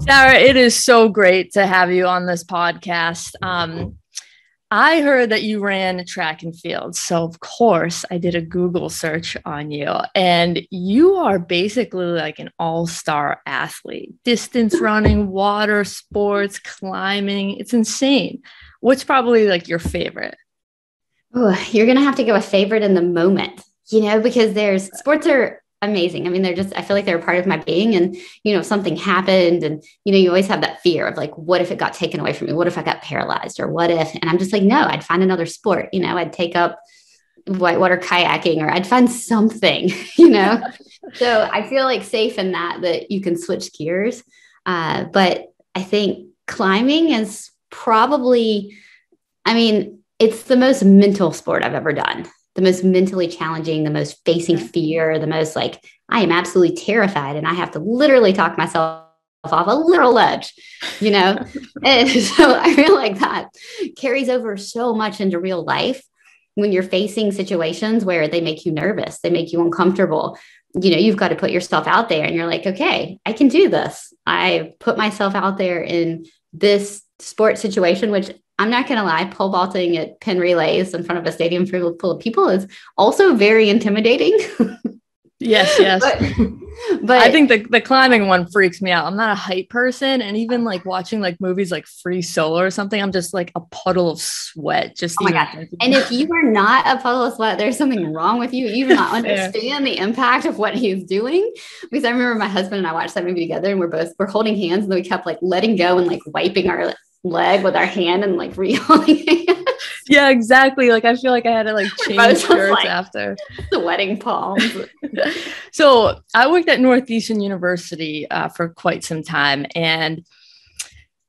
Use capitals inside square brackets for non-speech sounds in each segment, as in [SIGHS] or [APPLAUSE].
Sarah, it is so great to have you on this podcast. Um, I heard that you ran track and field. So, of course, I did a Google search on you, and you are basically like an all star athlete distance running, water sports, climbing. It's insane. What's probably like your favorite? Oh, you're going to have to go a favorite in the moment, you know, because there's sports are amazing. I mean, they're just, I feel like they're a part of my being. And, you know, something happened and, you know, you always have that fear of like, what if it got taken away from me? What if I got paralyzed or what if? And I'm just like, no, I'd find another sport, you know, I'd take up whitewater kayaking or I'd find something, [LAUGHS] you know? so I feel like safe in that, that you can switch gears. Uh, but I think climbing is probably, I mean, it's the most mental sport I've ever done the most mentally challenging, the most facing fear, the most like, I am absolutely terrified and I have to literally talk myself off a literal ledge, you know? [LAUGHS] and so I feel like that carries over so much into real life when you're facing situations where they make you nervous, they make you uncomfortable. You know, you've got to put yourself out there and you're like, okay, I can do this. I put myself out there in this sports situation, which I'm not going to lie, pole vaulting at Penn Relays in front of a stadium full of people is also very intimidating. [LAUGHS] yes, yes. but, but, I think the, the climbing one freaks me out. I'm not a height person. And even like watching like movies like Free Solo or something, I'm just like a puddle of sweat. Just oh my God. And if you are not a puddle of sweat, there's something wrong with you. You do not [LAUGHS] understand yeah. the impact of what he's doing. Because I remember my husband and I watched that movie together and we're both we're holding hands and we kept like letting go and like wiping our leg with our hand and like [LAUGHS] re-holding Yeah, exactly. Like I feel like I had to like [LAUGHS] change shirts like, after [LAUGHS] the wedding palms. so I worked at Northeastern University uh, for quite some time, and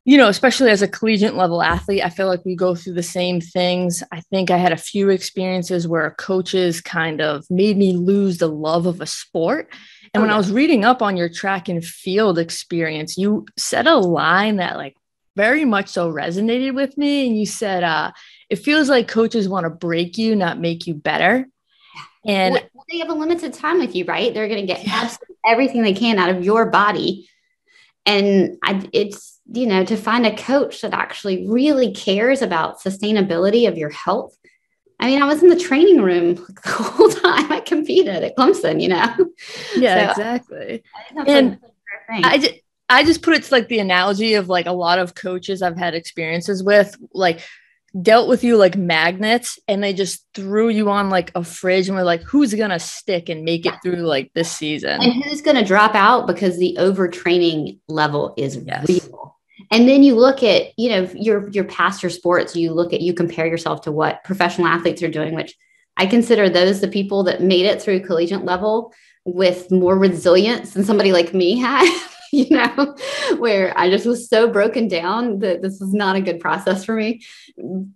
you know, especially as a collegiate level athlete, I feel like we go through the same things. I think I had a few experiences where coaches kind of made me lose the love of a sport. And oh, when yeah. I was reading up on your track and field experience, you said a line that like very much so resonated with me. And you said, uh, it feels like coaches want to break you, not make you better. And well, they have a limited time with you, right? They're going to get yeah. everything they can out of your body. And I, it's, you know, to find a coach that actually really cares about sustainability of your health. I mean, I was in the training room [LAUGHS] the whole time I competed at Clemson, you know? Yeah, so exactly. and I just, I just put it to like the analogy of like a lot of coaches I've had experiences with, like dealt with you like magnets and they just threw you on like a fridge and were like, who's gonna stick and make it through like this season? And who's gonna drop out because the overtraining level is yes. real. And then you look at, you know, your your past your sports, you look at you compare yourself to what professional athletes are doing, which I consider those the people that made it through collegiate level with more resilience than somebody like me had. [LAUGHS] [LAUGHS] you know, where I just was so broken down that this was not a good process for me.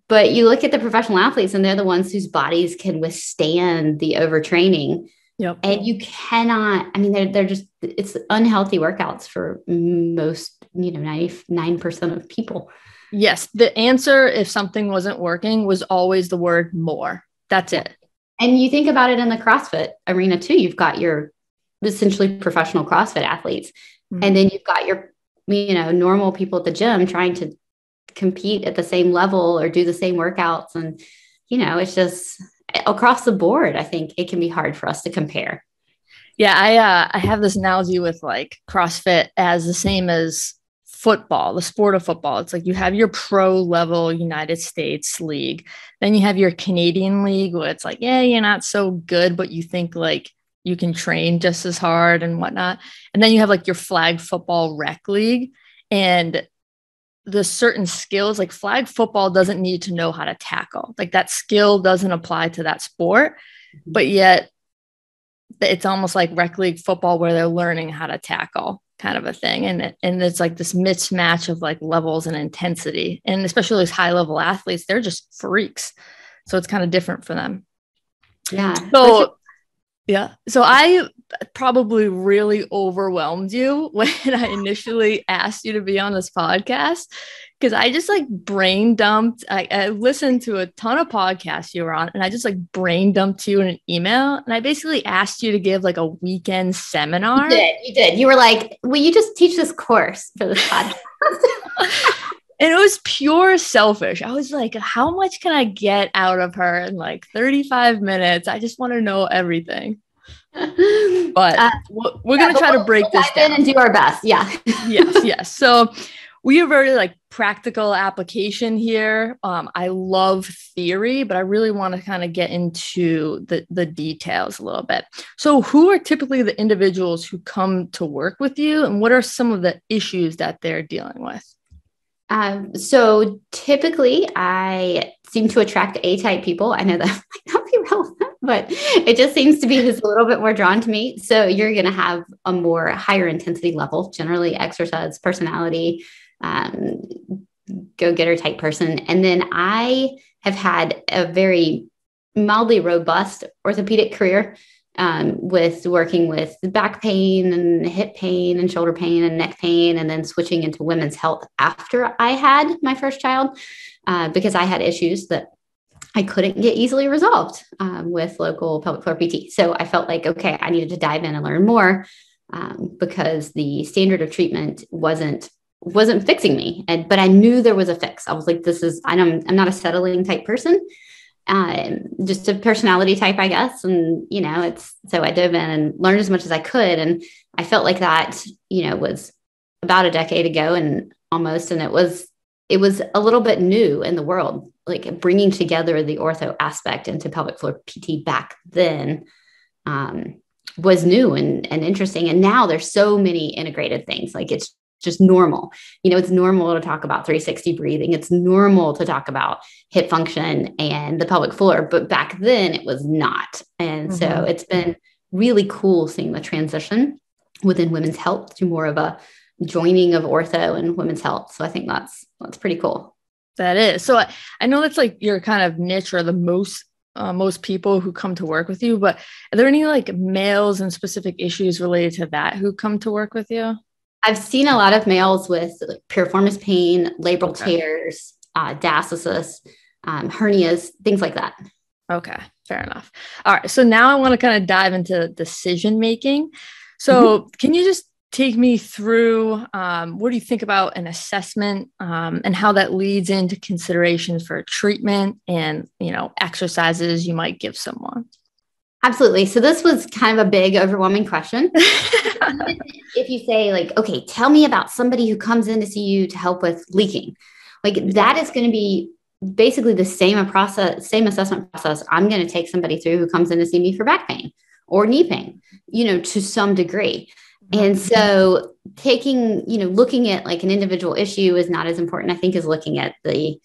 But you look at the professional athletes, and they're the ones whose bodies can withstand the overtraining. Yep. And you cannot, I mean, they're, they're just, it's unhealthy workouts for most, you know, 99% of people. Yes. The answer, if something wasn't working, was always the word more. That's it. And you think about it in the CrossFit arena too. You've got your essentially professional CrossFit athletes Mm-hmm. And then you've got your, you know, normal people at the gym trying to compete at the same level or do the same workouts. And, you know, it's just across the board, I think it can be hard for us to compare. Yeah, I uh, I have this analogy with like CrossFit as the same as football, the sport of football. It's like you have your pro level United States league, then you have your Canadian league where it's like, yeah, you're not so good, but you think like you can train just as hard and whatnot. And then you have like your flag football rec league and the certain skills like flag football doesn't need to know how to tackle. Like that skill doesn't apply to that sport, mm-hmm. but yet it's almost like rec league football where they're learning how to tackle kind of a thing. And, and it's like this mismatch of like levels and intensity. And especially these high level athletes, they're just freaks. So it's kind of different for them. Yeah. So yeah. So I probably really overwhelmed you [LAUGHS] when I initially asked you to be on this podcast because I just like brain dumped. I, I, listened to a ton of podcasts you were on, and I just like brain dumped you in an email. And I basically asked you to give like a weekend seminar. You did. You did. You were like, "Will you just teach this course for this podcast?" [LAUGHS] and it was pure selfish. I was like, "How much can I get out of her in like 35 minutes? I just want to know everything." [LAUGHS] But uh, we're, yeah, gonna try to break we'll this down and do our best. Yeah. yes. [LAUGHS] Yes. So we are very like practical application here. Um, I love theory, but I really want to kind of get into the, the details a little bit. So, who are typically the individuals who come to work with you, and what are some of the issues that they're dealing with? Um, so, typically, I seem to attract A type people. I know that [LAUGHS] might not be relevant, but it just seems to be just a little bit more drawn to me. So, you're going to have a more higher intensity level, generally exercise, personality um, go getter type person. And then I have had a very mildly robust orthopedic career um, with working with back pain and hip pain and shoulder pain and neck pain, and then switching into women's health after I had my first child uh, because I had issues that I couldn't get easily resolved um, with local pelvic floor PT. So I felt like, okay, I needed to dive in and learn more um, because the standard of treatment wasn't wasn't fixing me. And, but I knew there was a fix. I was like, this is, I don't, I'm not a settling type person. Um, just a personality type, I guess. And, you know, it's, so I dove in and learned as much as I could. And I felt like that, you know, was about a decade ago and almost, and it was, it was a little bit new in the world, like bringing together the ortho aspect into pelvic floor PT back then. Um, was new and, and interesting. And now there's so many integrated things. Like it's just normal. You know, it's normal to talk about 360 breathing. It's normal to talk about hip function and the pelvic floor, but back then it was not. And mm-hmm. so it's been really cool seeing the transition within women's health to more of a joining of ortho and women's health. So I think that's that's pretty cool. That is. So I, I know that's like your kind of niche or the most uh, most people who come to work with you, but are there any like males and specific issues related to that who come to work with you? I've seen a lot of males with piriformis pain, labral okay. tears, uh, diastasis, um, hernias, things like that. Okay, fair enough. All right, so now I want to kind of dive into decision making. So, mm-hmm. can you just take me through um, what do you think about an assessment um, and how that leads into considerations for treatment and you know exercises you might give someone? Absolutely. So this was kind of a big, overwhelming question. [LAUGHS] if you say, like, okay, tell me about somebody who comes in to see you to help with leaking, like that is going to be basically the same process, same assessment process I'm going to take somebody through who comes in to see me for back pain or knee pain, you know, to some degree. And mm-hmm. so taking, you know, looking at like an individual issue is not as important, I think, as looking at the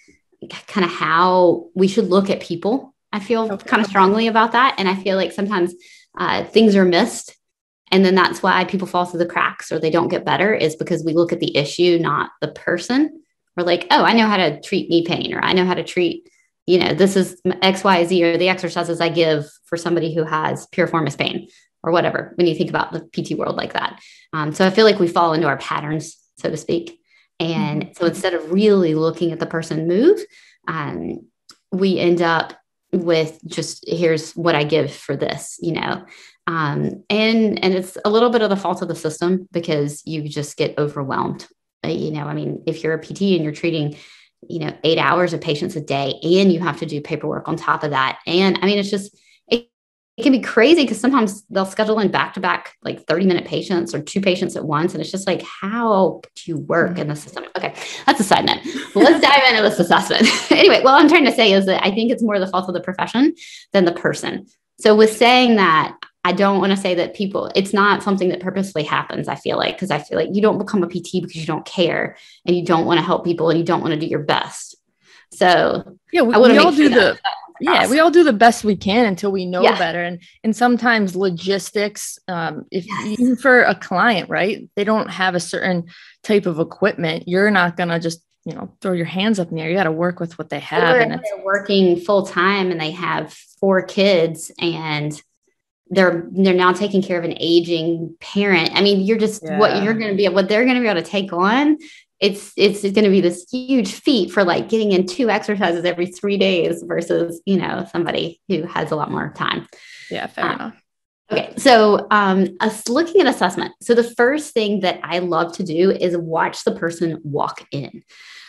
kind of how we should look at people I feel okay. kind of strongly about that. And I feel like sometimes uh, things are missed. And then that's why people fall through the cracks or they don't get better is because we look at the issue, not the person. We're like, oh, I know how to treat knee pain, or I know how to treat, you know, this is X, Y, Z, or the exercises I give for somebody who has piriformis pain or whatever, when you think about the PT world like that. Um, so I feel like we fall into our patterns, so to speak. And mm-hmm. so instead of really looking at the person move, um, we end up with just here's what I give for this, you know. Um, and and it's a little bit of the fault of the system because you just get overwhelmed. Uh, you know, I mean, if you're a PT and you're treating, you know, eight hours of patients a day, and you have to do paperwork on top of that, and I mean, it's just it can be crazy because sometimes they'll schedule in back to back like 30 minute patients or two patients at once. And it's just like, how do you work mm-hmm. in the system? Okay, that's a side note. let's dive into this assessment. [LAUGHS] anyway, what I'm trying to say is that I think it's more the fault of the profession than the person. So, with saying that, I don't want to say that people, it's not something that purposely happens, I feel like, because I feel like you don't become a PT because you don't care and you don't want to help people and you don't want to do your best. So, yeah, we, we all do the yeah we all do the best we can until we know yeah. better and and sometimes logistics um if yes. even for a client right they don't have a certain type of equipment you're not gonna just you know throw your hands up in the air you got to work with what they have and they're working full time and they have four kids and they're they're now taking care of an aging parent. I mean, you're just yeah. what you're going to be what they're going to be able to take on. It's it's going to be this huge feat for like getting in two exercises every three days versus you know somebody who has a lot more time. Yeah, fair um, enough. Okay, so um, us looking at assessment. So the first thing that I love to do is watch the person walk in.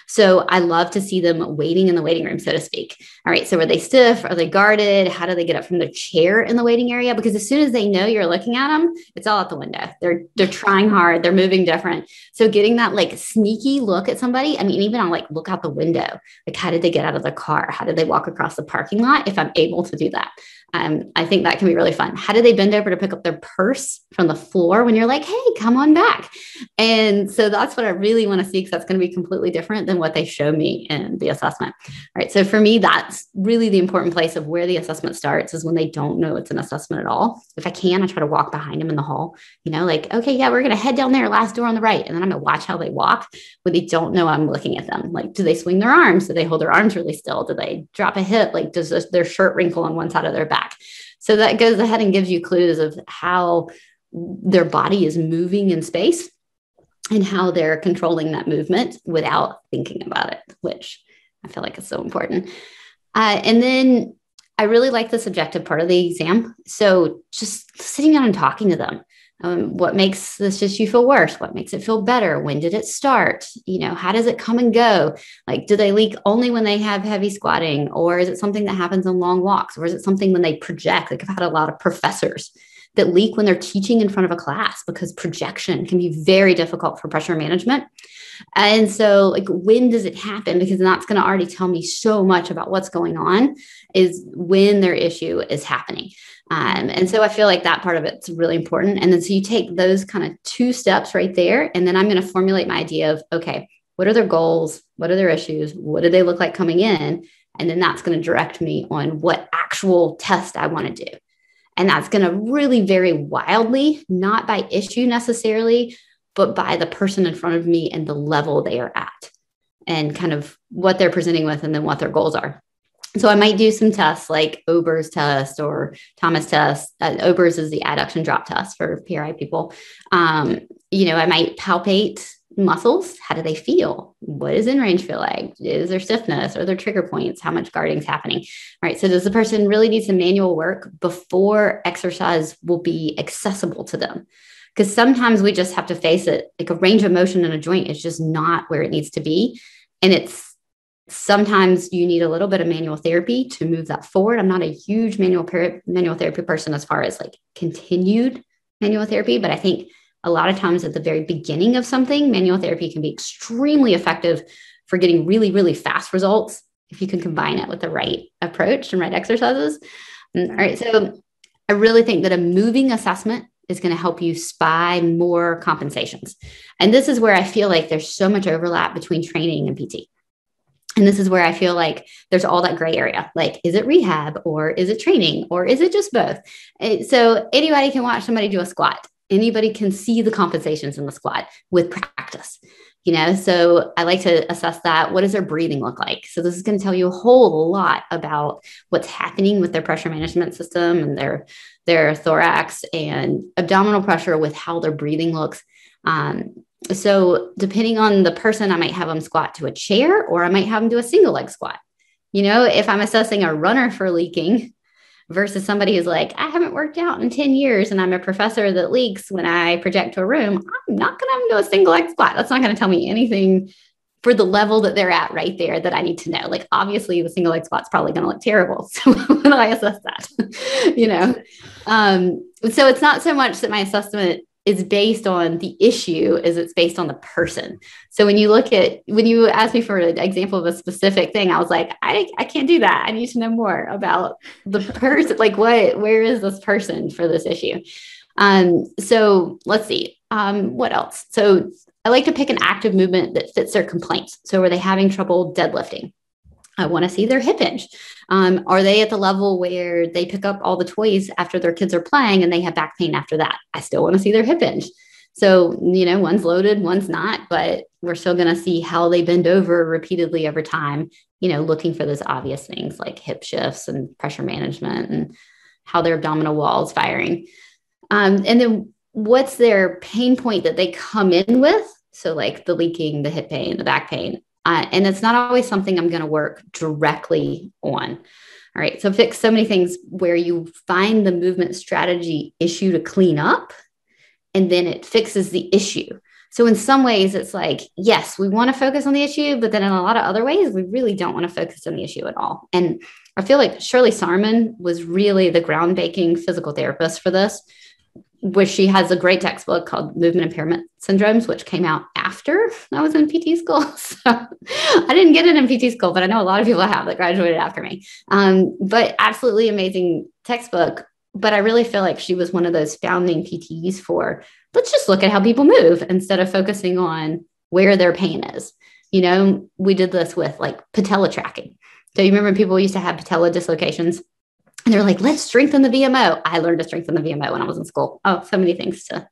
So I love to see them waiting in the waiting room, so to speak. All right. So are they stiff? Are they guarded? How do they get up from their chair in the waiting area? Because as soon as they know you're looking at them, it's all out the window. They're they're trying hard. They're moving different. So getting that like sneaky look at somebody. I mean, even on like look out the window. Like how did they get out of the car? How did they walk across the parking lot? If I'm able to do that. Um, I think that can be really fun. How do they bend over to pick up their purse from the floor when you're like, hey, come on back? And so that's what I really want to see because that's going to be completely different than what they show me in the assessment. All right. So for me, that's really the important place of where the assessment starts is when they don't know it's an assessment at all. If I can, I try to walk behind them in the hall, you know, like, okay, yeah, we're going to head down there, last door on the right. And then I'm going to watch how they walk when they don't know I'm looking at them. Like, do they swing their arms? Do they hold their arms really still? Do they drop a hip? Like, does their shirt wrinkle on one side of their back? Back. So that goes ahead and gives you clues of how their body is moving in space and how they're controlling that movement without thinking about it, which I feel like is so important. Uh, and then I really like the subjective part of the exam. So just sitting down and talking to them. Um, what makes this issue feel worse? What makes it feel better? When did it start? You know, how does it come and go? Like, do they leak only when they have heavy squatting, or is it something that happens on long walks, or is it something when they project? Like, I've had a lot of professors that leak when they're teaching in front of a class because projection can be very difficult for pressure management. And so, like, when does it happen? Because that's going to already tell me so much about what's going on, is when their issue is happening. Um, and so I feel like that part of it's really important. And then so you take those kind of two steps right there, and then I'm going to formulate my idea of okay, what are their goals? What are their issues? What do they look like coming in? And then that's going to direct me on what actual test I want to do. And that's going to really vary wildly, not by issue necessarily, but by the person in front of me and the level they are at and kind of what they're presenting with and then what their goals are. So I might do some tests like Ober's test or Thomas test. Uh, Ober's is the adduction drop test for PRI people. Um, you know, I might palpate muscles. How do they feel? What does in range feel like? Is there stiffness? Are there trigger points? How much guarding is happening? All right. So does the person really need some manual work before exercise will be accessible to them? Because sometimes we just have to face it. Like a range of motion in a joint is just not where it needs to be. And it's sometimes you need a little bit of manual therapy to move that forward. I'm not a huge manual manual therapy person as far as like continued manual therapy, but I think a lot of times at the very beginning of something, manual therapy can be extremely effective for getting really, really fast results if you can combine it with the right approach and right exercises. Mm, all right. So I really think that a moving assessment is going to help you spy more compensations. And this is where I feel like there's so much overlap between training and PT. And this is where I feel like there's all that gray area. Like, is it rehab or is it training or is it just both? So anybody can watch somebody do a squat. Anybody can see the compensations in the squat with practice. You know, so I like to assess that. What does their breathing look like? So this is going to tell you a whole lot about what's happening with their pressure management system and their their thorax and abdominal pressure with how their breathing looks. Um, so depending on the person, I might have them squat to a chair or I might have them do a single leg squat. You know, if I'm assessing a runner for leaking versus somebody who's like, I haven't worked out in 10 years and I'm a professor that leaks when I project to a room, I'm not going to do a single leg squat. That's not going to tell me anything for the level that they're at right there that I need to know. Like obviously the single leg squat's probably going to look terrible. [LAUGHS] So when I assess that, [LAUGHS] you know? Um, so it's not so much that my assessment is based on the issue is it's based on the person. So when you look at when you asked me for an example of a specific thing i was like i, I can't do that. I need to know more about the person like what where is this person for this issue? Um so let's see. Um what else? So i like to pick an active movement that fits their complaints. So are they having trouble deadlifting. I want to see their hip hinge. Um, are they at the level where they pick up all the toys after their kids are playing and they have back pain after that? I still want to see their hip hinge. So, you know, one's loaded, one's not, but we're still going to see how they bend over repeatedly over time, you know, looking for those obvious things like hip shifts and pressure management and how their abdominal wall is firing. Um, and then what's their pain point that they come in with? So, like the leaking, the hip pain, the back pain. Uh, and it's not always something I'm going to work directly on. All right. So, fix so many things where you find the movement strategy issue to clean up, and then it fixes the issue. So, in some ways, it's like, yes, we want to focus on the issue, but then in a lot of other ways, we really don't want to focus on the issue at all. And I feel like Shirley Sahrmann was really the groundbreaking physical therapist for this where she has a great textbook called Movement Impairment Syndromes, which came out after I was in PT school. [LAUGHS] So I didn't get it in PT school, but I know a lot of people have that graduated after me. Um, but absolutely amazing textbook. But I really feel like she was one of those founding PTs for let's just look at how people move instead of focusing on where their pain is. You know, we did this with like patella tracking. So you remember people used to have patella dislocations and they're like, let's strengthen the VMO. I learned to strengthen the VMO when I was in school. Oh, so many things to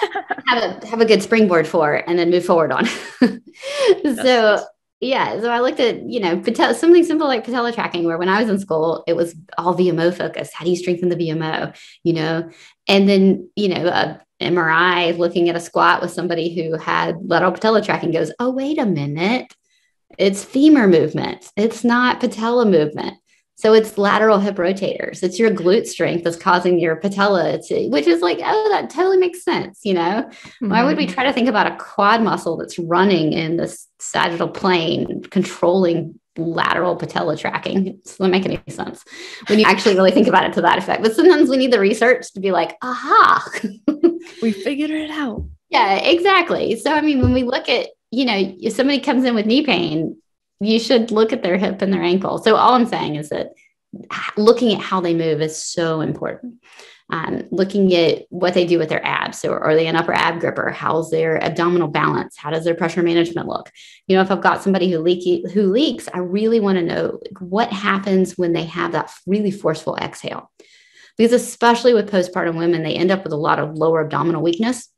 [LAUGHS] have a have a good springboard for and then move forward on. [LAUGHS] so yeah, so I looked at, you know, patella, something simple like patella tracking, where when I was in school, it was all VMO focused. How do you strengthen the VMO? You know, and then, you know, a MRI looking at a squat with somebody who had lateral patella tracking goes, oh, wait a minute. It's femur movement. It's not patella movement. So it's lateral hip rotators. It's your glute strength that's causing your patella to, which is like, oh, that totally makes sense. You know, mm-hmm. why would we mm-hmm. try to think about a quad muscle that's running in this sagittal plane, controlling lateral patella tracking? It doesn't make any sense when you actually really think about it to that effect. But sometimes we need the research to be like, aha, we figured it out. Yeah, exactly. So, I mean, when we look at, you know, if somebody comes in with knee pain, you should look at their hip and their ankle. So all I'm saying is that looking at how they move is so important. Um, looking at what they do with their abs. So are they an upper ab gripper? How's their abdominal balance? How does their pressure management look? You know, if I've got somebody who leaky who leaks, I really want to know like, what happens when they have that really forceful exhale. Because especially with postpartum women, they end up with a lot of lower abdominal weakness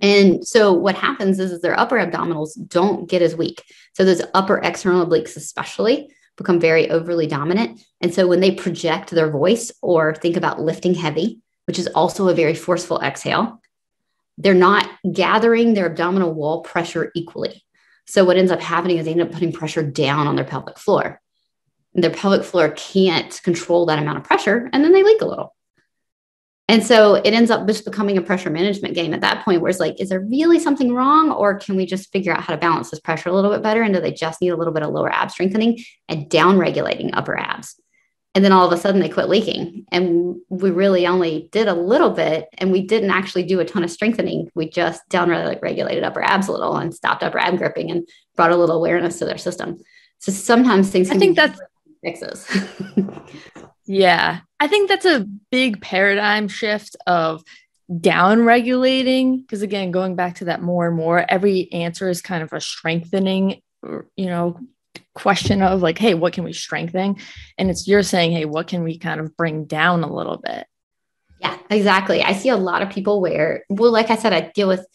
and so what happens is, is their upper abdominals don't get as weak. So those upper external obliques, especially, become very overly dominant. And so when they project their voice or think about lifting heavy, which is also a very forceful exhale, they're not gathering their abdominal wall pressure equally. So what ends up happening is they end up putting pressure down on their pelvic floor. And their pelvic floor can't control that amount of pressure, and then they leak a little. And so it ends up just becoming a pressure management game at that point, where it's like, is there really something wrong? Or can we just figure out how to balance this pressure a little bit better? And do they just need a little bit of lower ab strengthening and down regulating upper abs? And then all of a sudden they quit leaking. And we really only did a little bit and we didn't actually do a ton of strengthening. We just down regulated upper abs a little and stopped upper ab gripping and brought a little awareness to their system. So sometimes things I think that's fixes. [LAUGHS] Yeah. I think that's a big paradigm shift of down regulating. Because again, going back to that more and more, every answer is kind of a strengthening, you know, question of like, hey, what can we strengthen? And it's you're saying, hey, what can we kind of bring down a little bit? Yeah, exactly. I see a lot of people where, well, like I said, I deal with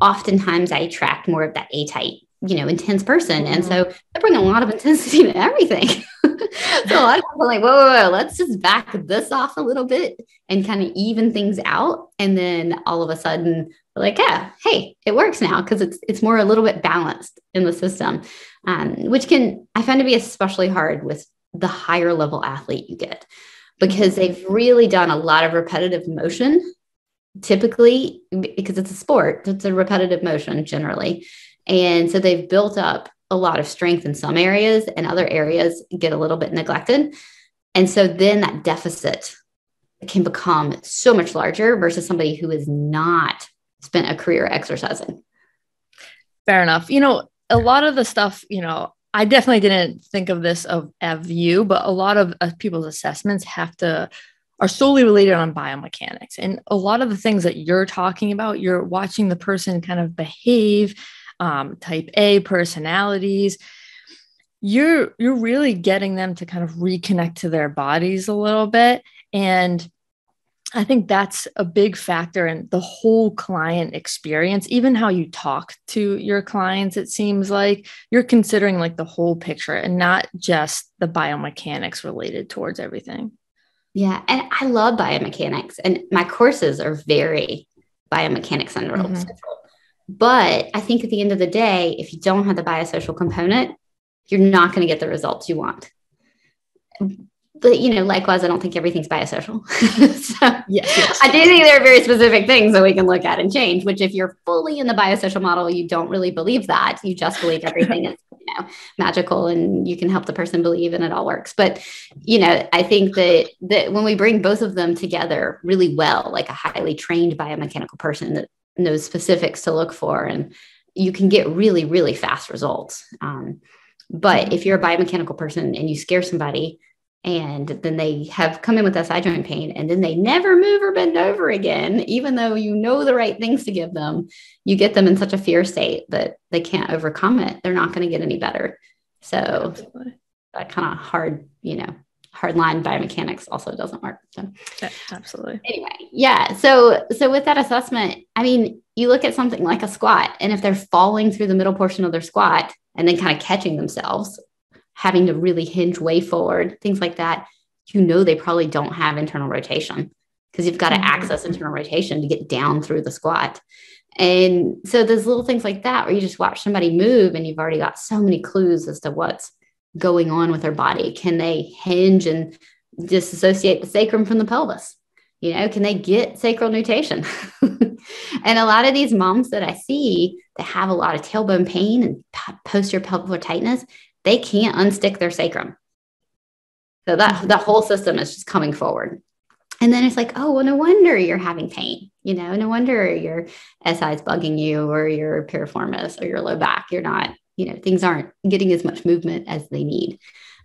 oftentimes I attract more of that A type, you know, intense person. Mm-hmm. And so i bring a lot of intensity to everything. [LAUGHS] [LAUGHS] so a lot of people are like, whoa, whoa, whoa, let's just back this off a little bit and kind of even things out. And then all of a sudden, we're like, yeah, hey, it works now because it's it's more a little bit balanced in the system, um, which can I find to be especially hard with the higher level athlete you get because they've really done a lot of repetitive motion typically because it's a sport it's a repetitive motion generally and so they've built up a lot of strength in some areas and other areas get a little bit neglected. And so then that deficit can become so much larger versus somebody who has not spent a career exercising. Fair enough. You know, a lot of the stuff, you know, I definitely didn't think of this of, of you, but a lot of uh, people's assessments have to are solely related on biomechanics. And a lot of the things that you're talking about, you're watching the person kind of behave um, type A personalities, you're you're really getting them to kind of reconnect to their bodies a little bit and I think that's a big factor in the whole client experience, even how you talk to your clients. It seems like you're considering like the whole picture and not just the biomechanics related towards everything. Yeah. And I love biomechanics, and my courses are very biomechanics central. Mm-hmm. But I think at the end of the day, if you don't have the biosocial component, you're not going to get the results you want. But you know, likewise, I don't think everything's biosocial. [LAUGHS] so yes, yes, I do think there are very specific things that we can look at and change. Which, if you're fully in the biosocial model, you don't really believe that. You just believe everything is you know magical, and you can help the person believe, and it all works. But you know, I think that that when we bring both of them together really well, like a highly trained biomechanical person that knows specifics to look for, and you can get really, really fast results. Um, but if you're a biomechanical person and you scare somebody, and then they have come in with SI joint pain and then they never move or bend over again, even though you know the right things to give them, you get them in such a fear state that they can't overcome it. They're not going to get any better. So Absolutely. that kind of hard, you know, hard line biomechanics also doesn't work. So yeah, absolutely. Anyway, yeah. So so with that assessment, I mean, you look at something like a squat, and if they're falling through the middle portion of their squat and then kind of catching themselves, having to really hinge way forward, things like that, you know they probably don't have internal rotation because you've got to mm-hmm. access internal rotation to get down through the squat. And so there's little things like that where you just watch somebody move and you've already got so many clues as to what's going on with their body. Can they hinge and disassociate the sacrum from the pelvis? You know, can they get sacral nutation? [LAUGHS] and a lot of these moms that I see that have a lot of tailbone pain and posterior pelvic tightness, they can't unstick their sacrum. So that the whole system is just coming forward. And then it's like, oh, well, no wonder you're having pain. You know, no wonder your SI is bugging you or your piriformis or your low back. You're not, you know, things aren't getting as much movement as they need.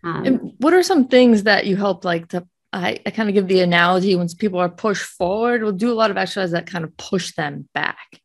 Um, and what are some things that you help like to I, I kind of give the analogy when people are pushed forward, we'll do a lot of exercises that kind of push them back.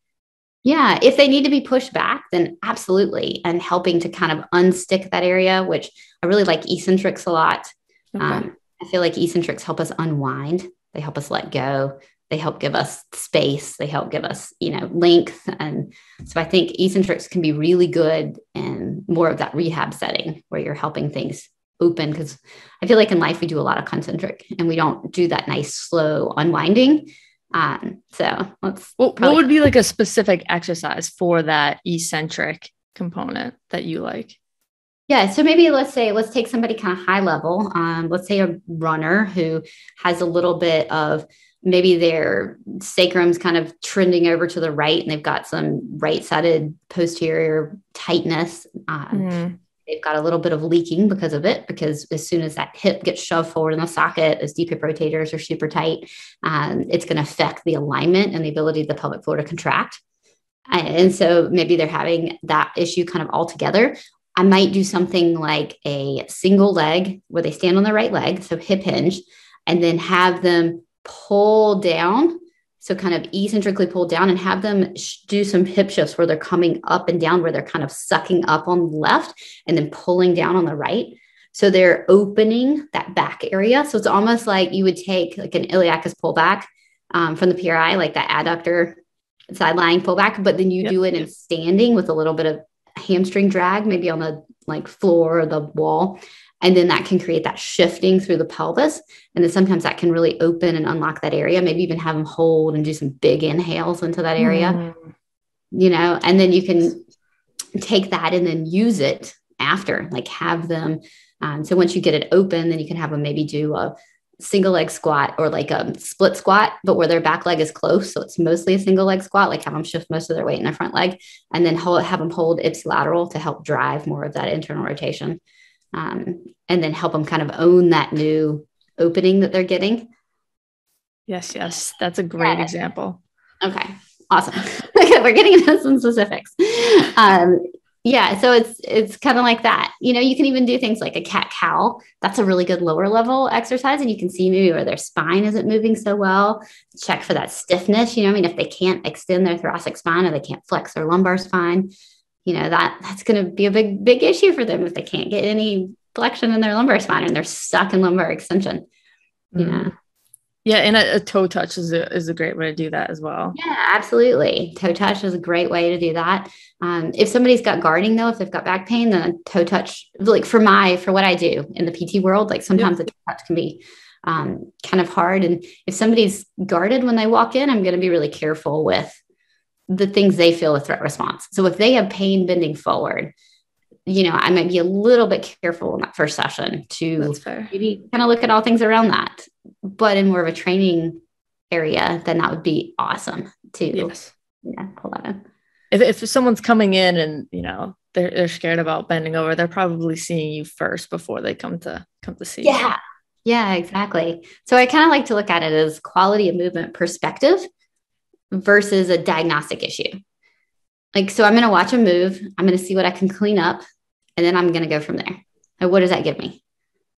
Yeah, if they need to be pushed back, then absolutely. And helping to kind of unstick that area, which I really like eccentrics a lot. Okay. Um, I feel like eccentrics help us unwind, they help us let go, they help give us space, they help give us, you know, length. And so I think eccentrics can be really good in more of that rehab setting where you're helping things open because I feel like in life we do a lot of concentric and we don't do that nice slow unwinding. Um, so let's. Well, what would be like a specific exercise for that eccentric component that you like? Yeah, so maybe let's say let's take somebody kind of high level. Um, let's say a runner who has a little bit of maybe their sacrum's kind of trending over to the right, and they've got some right-sided posterior tightness. Um, mm they've got a little bit of leaking because of it, because as soon as that hip gets shoved forward in the socket, those deep hip rotators are super tight. Um, it's going to affect the alignment and the ability of the pelvic floor to contract. And so maybe they're having that issue kind of all together. I might do something like a single leg where they stand on the right leg, so hip hinge, and then have them pull down so kind of eccentrically pull down and have them sh- do some hip shifts where they're coming up and down, where they're kind of sucking up on the left and then pulling down on the right. So they're opening that back area. So it's almost like you would take like an iliacus pullback um, from the PRI, like that adductor side lying pullback, but then you yep. do it in standing with a little bit of hamstring drag, maybe on the like floor or the wall and then that can create that shifting through the pelvis. And then sometimes that can really open and unlock that area. Maybe even have them hold and do some big inhales into that area mm. you know? And then you can take that and then use it after like have them um, so once you get it open then you can have them maybe do a single leg squat or like a split squat but where their back leg is close. So it's mostly a single leg squat like have them shift most of their weight in their front leg and then hold, have them hold ipsilateral to help drive more of that internal rotation um, and then help them kind of own that new opening that they're getting. Yes, yes, that's a great yeah. example. Okay, awesome. Okay, [LAUGHS] we're getting into some specifics. Um, yeah, so it's it's kind of like that. You know, you can even do things like a cat cow. That's a really good lower level exercise, and you can see maybe where their spine isn't moving so well. Check for that stiffness. You know, I mean, if they can't extend their thoracic spine or they can't flex their lumbar spine, you know that that's going to be a big big issue for them if they can't get any flexion in their lumbar spine and they're stuck in lumbar extension yeah mm. yeah and a, a, toe touch is a, is a great way to do that as well yeah absolutely toe touch is a great way to do that um, if somebody's got guarding though if they've got back pain then toe touch like for my for what i do in the pt world like sometimes yeah. the toe touch can be um, kind of hard. And if somebody's guarded when they walk in, I'm going to be really careful with the things they feel a threat response. So if they have pain bending forward, you know, I might be a little bit careful in that first session to maybe kind of look at all things around that. But in more of a training area, then that would be awesome to yes. yeah, pull that in. If, if someone's coming in and you know they're they're scared about bending over, they're probably seeing you first before they come to come to see yeah. you. Yeah. Yeah, exactly. So I kind of like to look at it as quality of movement perspective versus a diagnostic issue. Like, so I'm going to watch a move, I'm going to see what I can clean up, and then I'm going to go from there. And what does that give me?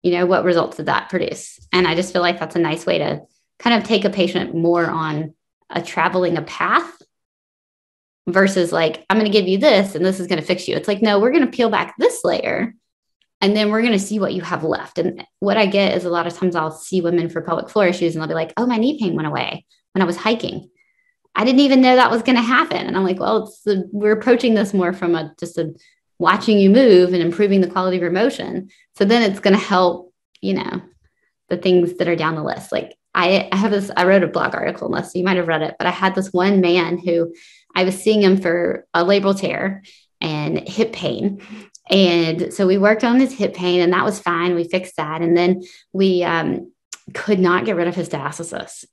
You know, what results did that produce? And I just feel like that's a nice way to kind of take a patient more on a traveling a path versus like, I'm going to give you this and this is going to fix you. It's like, no, we're going to peel back this layer and then we're going to see what you have left. And what I get is a lot of times I'll see women for pelvic floor issues and they'll be like, oh, my knee pain went away when I was hiking. I didn't even know that was going to happen. And I'm like, well, the, we're approaching this more from a just a watching you move and improving the quality of your motion. So then it's going to help, you know, the things that are down the list. Like I, I have this, I wrote a blog article so you might have read it, but I had this one man who I was seeing him for a labral tear and hip pain. And so we worked on his hip pain and that was fine. We fixed that. And then we um, could not get rid of his diastasis.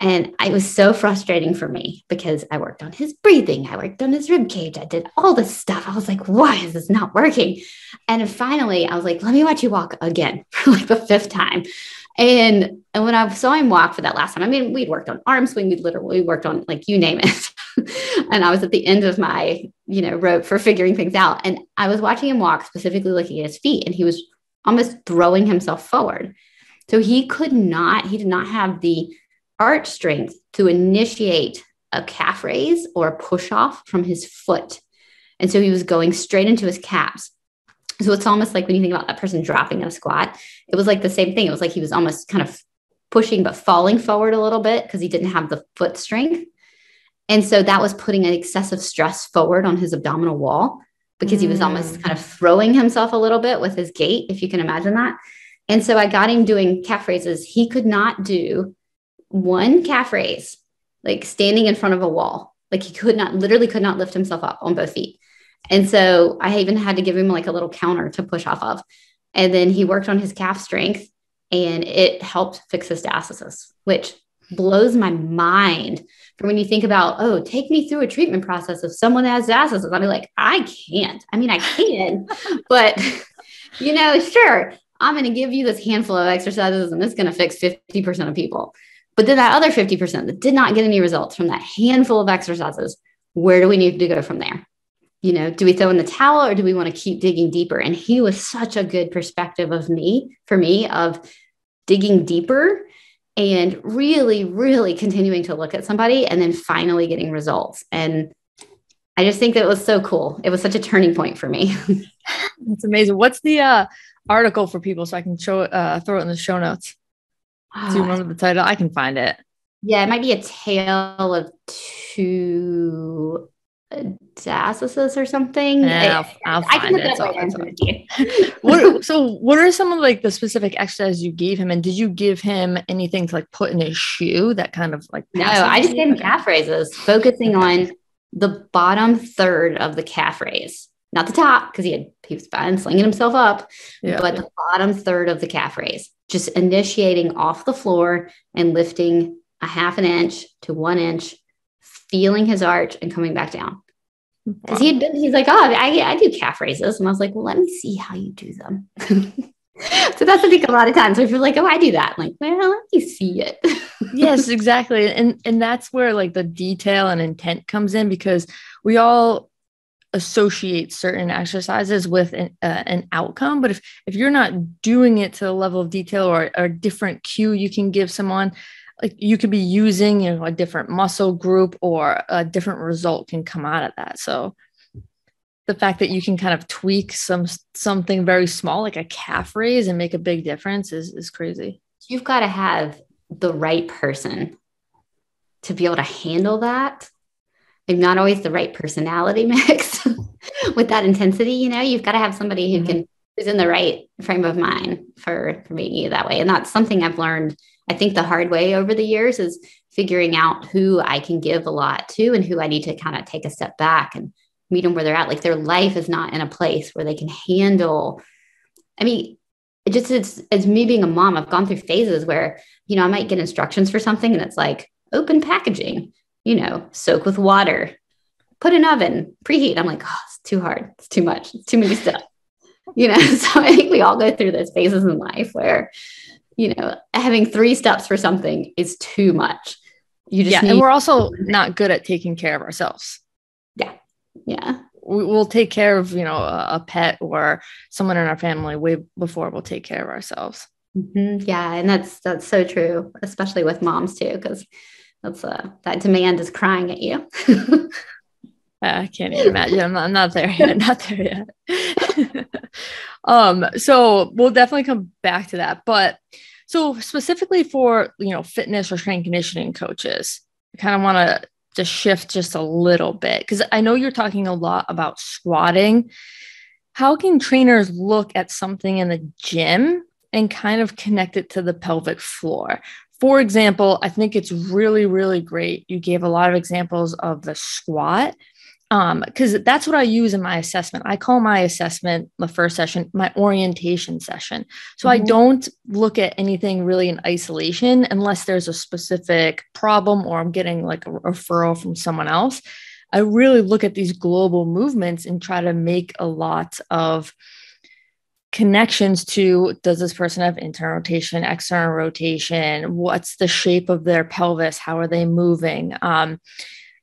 And it was so frustrating for me because I worked on his breathing, I worked on his rib cage, I did all this stuff. I was like, why is this not working? And finally, I was like, let me watch you walk again [LAUGHS] for like the fifth time. And, and when I saw him walk for that last time, I mean, we'd worked on arm swing, we'd literally worked on like you name it. [LAUGHS] and I was at the end of my, you know, rope for figuring things out. And I was watching him walk, specifically looking at his feet, and he was almost throwing himself forward. So he could not, he did not have the arch strength to initiate a calf raise or a push off from his foot. And so he was going straight into his calves. So it's almost like when you think about that person dropping in a squat, it was like the same thing. It was like he was almost kind of pushing but falling forward a little bit because he didn't have the foot strength. And so that was putting an excessive stress forward on his abdominal wall because mm. he was almost mm. kind of throwing himself a little bit with his gait, if you can imagine that. And so I got him doing calf raises. He could not do one calf raise, like standing in front of a wall. Like he could not, literally could not lift himself up on both feet. And so I even had to give him like a little counter to push off of. And then he worked on his calf strength and it helped fix his diastasis, which blows my mind for when you think about, oh, take me through a treatment process of someone that has diastasis. I'll be like, I can't. I mean, I can, [LAUGHS] but you know, sure, I'm going to give you this handful of exercises and it's going to fix 50% of people. But then that other 50% that did not get any results from that handful of exercises, where do we need to go from there? You know, do we throw in the towel or do we want to keep digging deeper? And he was such a good perspective of me, for me, of digging deeper and really, really continuing to look at somebody and then finally getting results. And I just think that was so cool. It was such a turning point for me. [LAUGHS] That's amazing. What's the uh, article for people so I can show uh, throw it in the show notes? Do you ah, remember the title? I can find it. Yeah, it might be a tale of two diastasis or something. Yeah, I'll, I'll I can look it up [LAUGHS] what, so, what are some of like the specific exercises you gave him, and did you give him anything to like put in his shoe that kind of like? No, I just gave him calf raises, focusing on the bottom third of the calf raise, not the top because he had he was fine slinging himself up, yeah. but the bottom third of the calf raise just initiating off the floor and lifting a half an inch to one inch, feeling his arch and coming back down. Because wow. he had been, he's like, oh, I, I do calf raises. And I was like, well, let me see how you do them. [LAUGHS] so that's I think a lot of times if you're like, oh, I do that. I'm like, well, let me see it. [LAUGHS] yes, exactly. And and that's where like the detail and intent comes in because we all associate certain exercises with an, uh, an outcome but if if you're not doing it to the level of detail or, or a different cue you can give someone like you could be using you know a different muscle group or a different result can come out of that. So the fact that you can kind of tweak some something very small like a calf raise and make a big difference is is crazy. You've got to have the right person to be able to handle that and not always the right personality [LAUGHS] mix with that intensity. You know, you've got to have somebody who mm-hmm. can who's in the right frame of mind for, for meeting you that way. And that's something I've learned, I think, the hard way over the years is figuring out who I can give a lot to and who I need to kind of take a step back and meet them where they're at. Like their life is not in a place where they can handle. I mean, it just it's as me being a mom, I've gone through phases where, you know, I might get instructions for something and it's like open packaging, you know, soak with water, put an oven, preheat. I'm like, oh, it's too hard. It's too much. It's too many steps. You know, [LAUGHS] so I think we all go through those phases in life where, you know, having three steps for something is too much. You just yeah, and we're also not good at taking care of ourselves. Yeah. Yeah. We, will take care of, you know, a, a, pet or someone in our family way before we'll take care of ourselves. Mm-hmm. Yeah. And that's, that's so true, especially with moms too, because that's uh, that demand is crying at you. [LAUGHS] I can't even imagine. I'm not, I'm not there yet. [LAUGHS] Not there yet. [LAUGHS] um, so we'll definitely come back to that. But so specifically for you know fitness or strength conditioning coaches, I kind of want to just shift just a little bit because I know you're talking a lot about squatting. How can trainers look at something in the gym and kind of connect it to the pelvic floor? For example, I think it's really, really great. You gave a lot of examples of the squat um because that's what i use in my assessment. I call my assessment the first session my orientation session. So mm-hmm. i don't look at anything really in isolation unless there's a specific problem or i'm getting like a referral from someone else. I really look at these global movements and try to make a lot of connections to does this person have internal rotation external rotation? What's the shape of their pelvis? How are they moving? Um,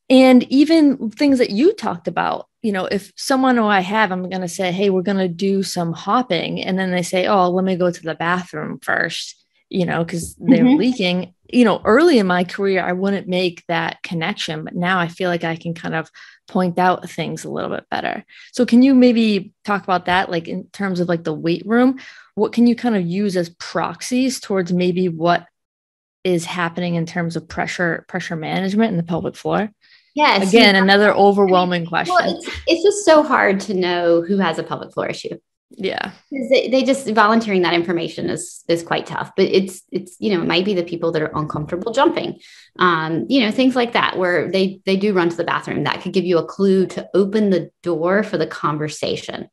and even things that you talked about you know if someone who i have i'm going to say hey we're going to do some hopping. And then they say oh let me go to the bathroom first you know because they're mm-hmm. leaking. You know early in my career i wouldn't make that connection but now i feel like i can kind of point out things a little bit better. So can you maybe talk about that like in terms of like the weight room? What can you kind of use as proxies towards maybe what is happening in terms of pressure pressure management in the pelvic floor Yes. Again, another overwhelming question. Well, it's, it's just so hard to know who has a pelvic floor issue. Yeah. They, they just volunteering that information is is quite tough. But it's it's you know, it might be the people that are uncomfortable jumping. Um, you know, things like that where they they do run to the bathroom. That could give you a clue to open the door for the conversation.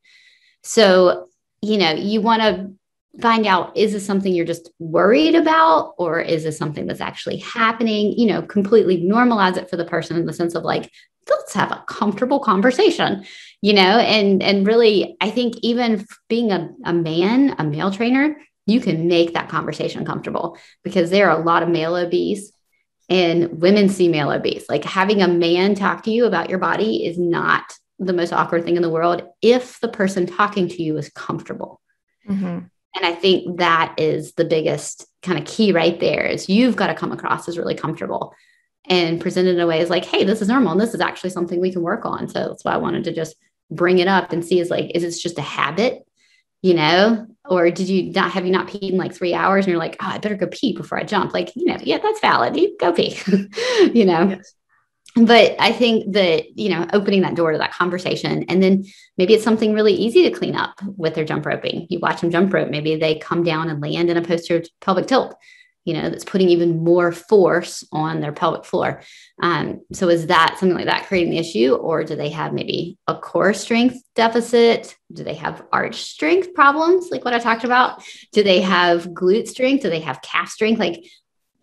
So, you know, you want to find out is this something you're just worried about? Or is this something that's actually happening? You know completely normalize it for the person in the sense of like let's have a comfortable conversation you know? And and really i think even being a, a man a male trainer you can make that conversation comfortable because there are a lot of male OBs and women see male OBs. Like having a man talk to you about your body is not the most awkward thing in the world if the person talking to you is comfortable. Mm-hmm. And I think that is the biggest kind of key right there is you've got to come across as really comfortable and present it in a way as like, hey, this is normal and this is actually something we can work on. So that's why I wanted to just bring it up and see is like, is this just a habit? You know, or did you not have you not peed in like three hours and you're like, oh, I better go pee before I jump? Like, you know, yeah, that's valid. You go pee, [LAUGHS] you know. Yes but I think that, you know, opening that door to that conversation and then maybe it's something really easy to clean up with their jump roping. You watch them jump rope, maybe they come down and land in a posterior pelvic tilt, you know, that's putting even more force on their pelvic floor. Um, so is that something like that creating the issue or do they have maybe a core strength deficit? Do they have arch strength problems like what I talked about? Do they have glute strength? Do they have calf strength? Like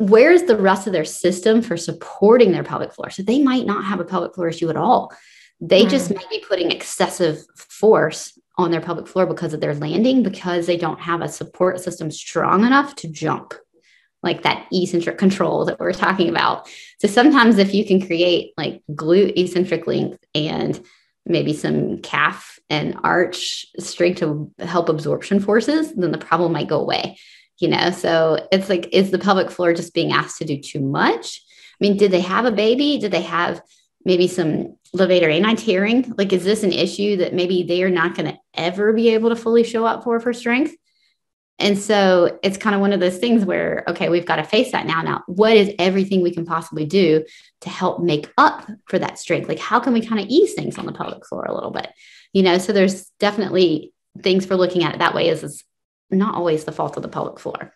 where's the rest of their system for supporting their pelvic floor? So they might not have a pelvic floor issue at all. They mm. just might be putting excessive force on their pelvic floor because of their landing, because they don't have a support system strong enough to jump, like that eccentric control that we're talking about. So sometimes if you can create like glute eccentric length and maybe some calf and arch strength to help absorption forces, then the problem might go away you know so it's like is the pelvic floor just being asked to do too much? I mean did they have a baby? Did they have maybe some levator ani tearing? Like is this an issue that maybe they are not going to ever be able to fully show up for for strength? And so it's kind of one of those things where okay we've got to face that now. Now what is everything we can possibly do to help make up for that strength? Like how can we kind of ease things on the pelvic floor a little bit? You know so there's definitely things for looking at it that way is, is not always the fault of the pelvic floor.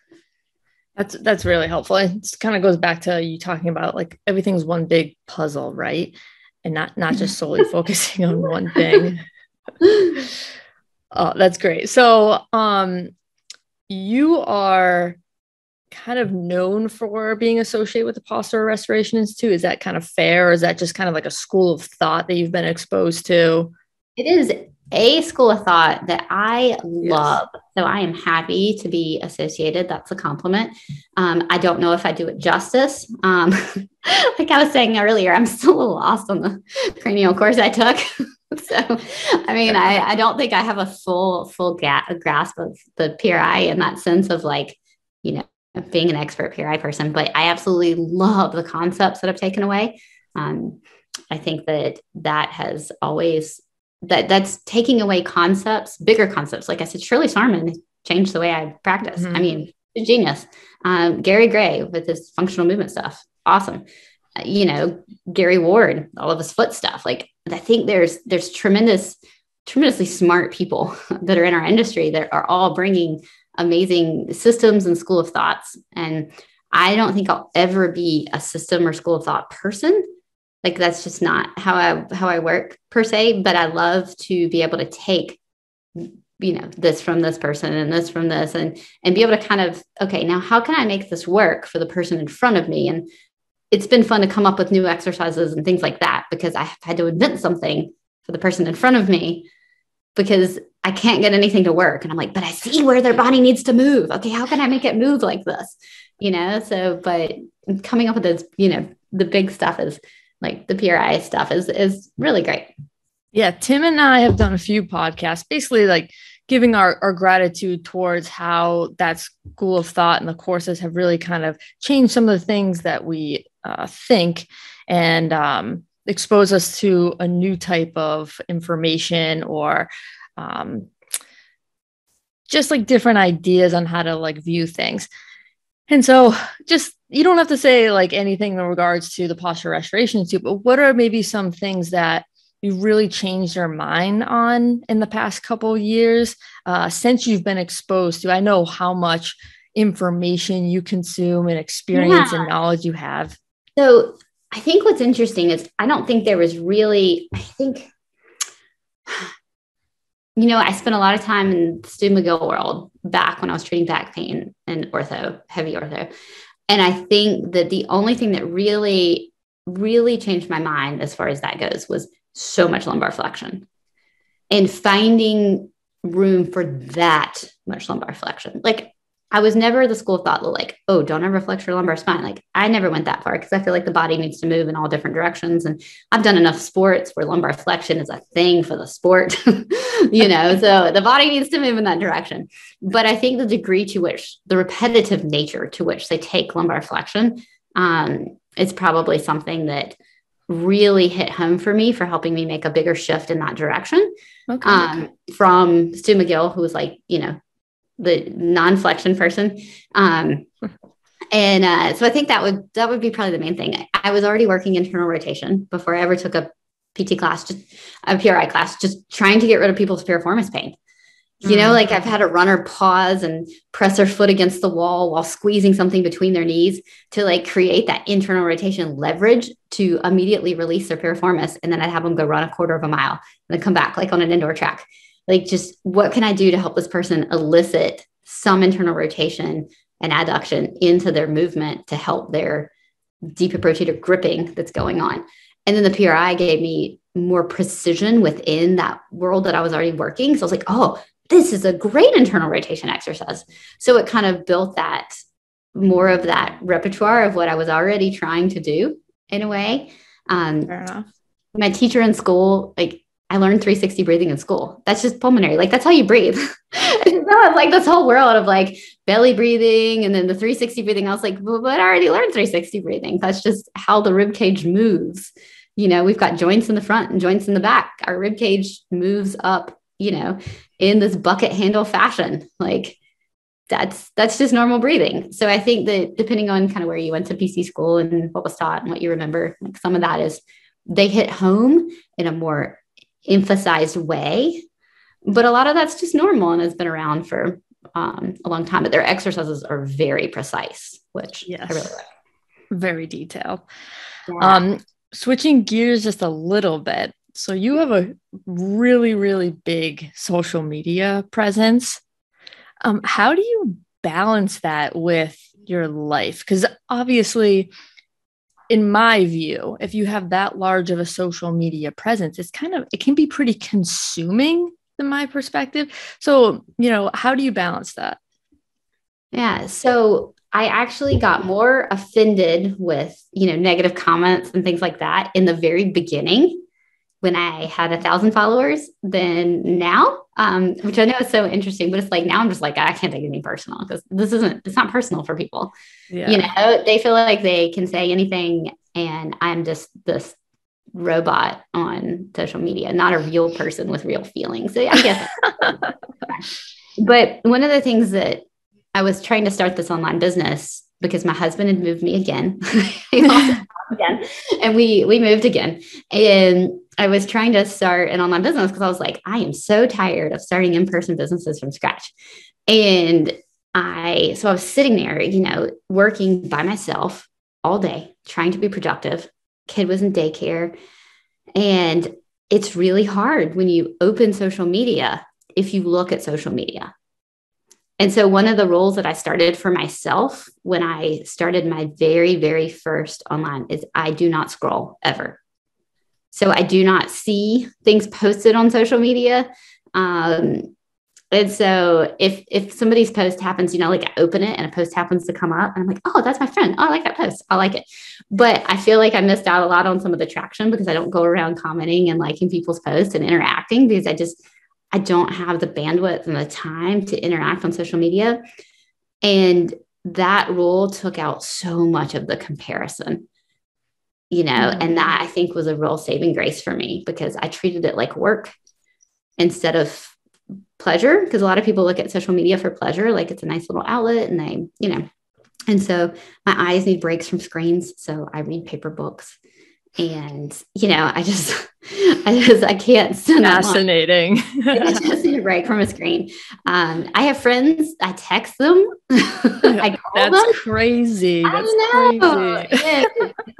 That's that's really helpful. It kind of goes back to you talking about like everything's one big puzzle, right? And not not just [LAUGHS] solely focusing on one thing. [LAUGHS] oh, that's great. So, um, you are kind of known for being associated with the Postural Restoration Institute. Is that kind of fair, or is that just kind of like a school of thought that you've been exposed to? It is a school of thought that I love. Yes. So I am happy to be associated. That's a compliment. Um, I don't know if I do it justice. Um, [LAUGHS] like I was saying earlier, I'm still a little lost on the cranial course I took. [LAUGHS] so, I mean, I, I don't think I have a full, full ga- grasp of the PRI in that sense of like, you know, being an expert PRI person, but I absolutely love the concepts that I've taken away. Um, I think that that has always that that's taking away concepts, bigger concepts. Like I said, Shirley Sahrmann changed the way I practice. Mm-hmm. I mean, genius. Um, Gary Gray with his functional movement stuff, awesome. Uh, you know, Gary Ward, all of his foot stuff. Like I think there's there's tremendous, tremendously smart people [LAUGHS] that are in our industry that are all bringing amazing systems and school of thoughts. And I don't think I'll ever be a system or school of thought person like that's just not how i how i work per se but i love to be able to take you know this from this person and this from this and and be able to kind of okay now how can i make this work for the person in front of me? And it's been fun to come up with new exercises and things like that because i have had to invent something for the person in front of me because i can't get anything to work. And i'm like but i see where their body needs to move. Okay how can i make it move like this? You know so but coming up with this you know the big stuff is like the PRI stuff is is really great. Yeah, Tim and I have done a few podcasts, basically like giving our, our gratitude towards how that school of thought and the courses have really kind of changed some of the things that we uh, think and um, expose us to a new type of information or um, just like different ideas on how to like view things. And so just you don't have to say like anything in regards to the Postural Restoration Institute, but what are maybe some things that you really changed your mind on in the past couple years uh, since you've been exposed to? I know how much information you consume and experience yeah. and knowledge you have. So I think what's interesting is I don't think there was really, I think, [SIGHS] you know, I spent a lot of time in the Stu McGill world back when I was treating back pain and ortho, heavy ortho. And I think that the only thing that really, really changed my mind as far as that goes was so much lumbar flexion and finding room for that much lumbar flexion. Like I was never the school of thought like, oh, don't ever flex your lumbar spine. Like I never went that far because I feel like the body needs to move in all different directions. And I've done enough sports where lumbar flexion is a thing for the sport, [LAUGHS] you know, so the body needs to move in that direction. But I think the degree to which the repetitive nature to which they take lumbar flexion um, is probably something that really hit home for me for helping me make a bigger shift in that direction. Okay. Um, from Stu McGill, who was like, you know, the non-flexion person. Um, and uh, so I think that would that would be probably the main thing. I was already working internal rotation before I ever took a PT class, just a PRI class, just trying to get rid of people's piriformis pain. You know, mm. like I've had a runner pause and press their foot against the wall while squeezing something between their knees to like create that internal rotation leverage to immediately release their piriformis. And then I'd have them go run a quarter of a mile and then come back like on an indoor track like just what can i do to help this person elicit some internal rotation and adduction into their movement to help their deep rotator gripping that's going on? And then the pri gave me more precision within that world that i was already working. So i was like oh this is a great internal rotation exercise. So it kind of built that more of that repertoire of what i was already trying to do in a way. Um, my teacher in school like I learned 360 breathing in school. That's just pulmonary. Like that's how you breathe. [LAUGHS] it's like this whole world of like belly breathing and then the 360 breathing. I was like, well, but I already learned 360 breathing. That's just how the rib cage moves. You know, we've got joints in the front and joints in the back. Our rib cage moves up, you know, in this bucket handle fashion. Like that's that's just normal breathing. So I think that depending on kind of where you went to PT school and what was taught and what you remember, like some of that is they hit home in a more emphasized way but a lot of that's just normal and has been around for um, a long time. But their exercises are very precise, which yes. I really like. Very detailed. Yeah. Um, switching gears just a little bit. So you have a really, really big social media presence. Um, how do you balance that with your life? Because obviously, in my view, if you have that large of a social media presence, it's kind of it can be pretty consuming in my perspective. So, you know, how do you balance that? Yeah. So I actually got more offended with, you know, negative comments and things like that in the very beginning when I had a thousand followers than now, um, which I know is so interesting, but it's like now I'm just like, I can't take anything personal because this isn't, it's not personal for people. Yeah. You know, they feel like they can say anything and I'm just this robot on social media, not a real person with real feelings. So I guess. [LAUGHS] but one of the things that I was trying to start this online business because my husband had moved me again. [LAUGHS] again. And we we moved again. And I was trying to start an online business because I was like, I am so tired of starting in-person businesses from scratch. And I so I was sitting there, you know, working by myself all day, trying to be productive, kid was in daycare. And it's really hard when you open social media if you look at social media. And so, one of the rules that I started for myself when I started my very, very first online is I do not scroll ever. So, I do not see things posted on social media. Um, and so if if somebody's post happens, you know, like I open it and a post happens to come up, and I'm like, oh, that's my friend. Oh, I like that post. I like it. But I feel like I missed out a lot on some of the traction because I don't go around commenting and liking people's posts and interacting because I just I don't have the bandwidth and the time to interact on social media. And that rule took out so much of the comparison you know, mm-hmm. and that I think was a real saving grace for me because I treated it like work instead of pleasure because a lot of people look at social media for pleasure like it's a nice little outlet and they you know and so my eyes need breaks from screens so i read paper books and you know i just [LAUGHS] i just i can't fascinating. I just a break from a screen. Um, i have friends i text them. [LAUGHS] I that's them. crazy. That's crazy.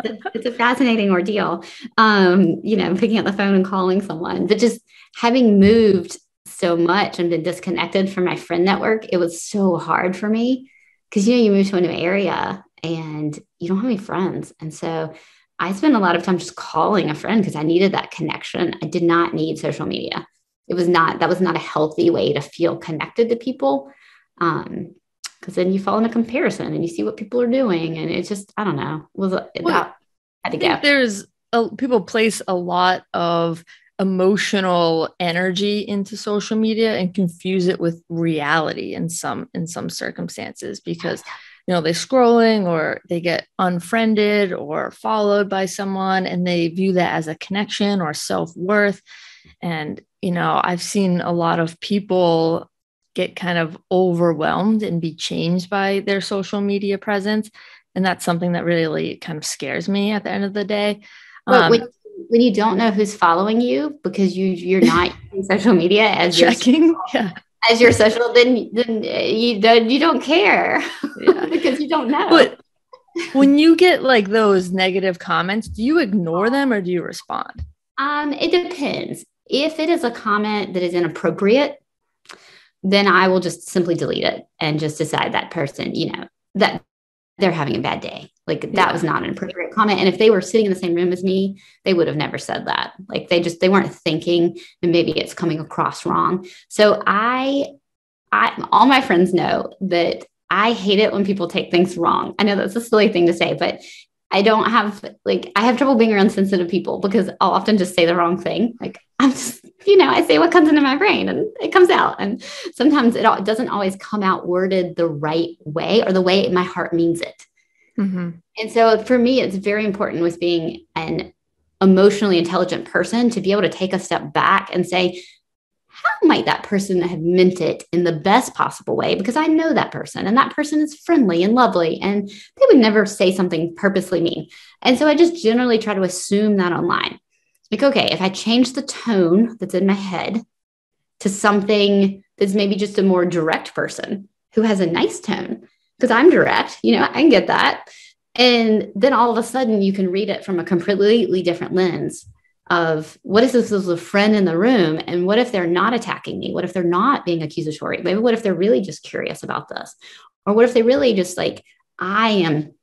It's, it's, a fascinating ordeal. Um, you know picking up the phone and calling someone but just having moved so much and been disconnected from my friend network, it was so hard for me. Because you know you move to a new area and you don't have any friends, and so I spent a lot of time just calling a friend because I needed that connection. I did not need social media. It was not that was not a healthy way to feel connected to people. Um, because then you fall into comparison and you see what people are doing, and it's just I don't know was well, that to go. There's a, people place a lot of emotional energy into social media and confuse it with reality in some in some circumstances because you know they're scrolling or they get unfriended or followed by someone and they view that as a connection or self-worth. And you know i've seen a lot of people get kind of overwhelmed and be changed by their social media presence. And that's something that really kind of scares me at the end of the day. Um, when, when you don't know who's following you because you you're not [LAUGHS] using social media as checking [LAUGHS] yeah. As your social, then then you don't you don't care yeah. [LAUGHS] because you don't know. But when you get like those negative comments, do you ignore them or do you respond? Um, it depends. If it is a comment that is inappropriate, then I will just simply delete it and just decide that person, you know, that they're having a bad day. Like that yeah. was not an appropriate comment. And if they were sitting in the same room as me, they would have never said that. Like they just they weren't thinking, and maybe it's coming across wrong. So I, I all my friends know that I hate it when people take things wrong. I know that's a silly thing to say, but I don't have like I have trouble being around sensitive people because I'll often just say the wrong thing. Like I'm just, you know, I say what comes into my brain and it comes out. And sometimes it, it doesn't always come out worded the right way or the way my heart means it. Mm-hmm. And so for me, it's very important with being an emotionally intelligent person to be able to take a step back and say, how might that person have meant it in the best possible way? Because I know that person and that person is friendly and lovely and they would never say something purposely mean. And so I just generally try to assume that online. Like, okay, if I change the tone that's in my head, to something that's maybe just a more direct person who has a nice tone because I'm direct, you know, I can get that. And then all of a sudden you can read it from a completely different lens of what if this is a friend in the room and what if they're not attacking me? What if they're not being accusatory? Maybe what if they're really just curious about this? Or what if they really just like, I am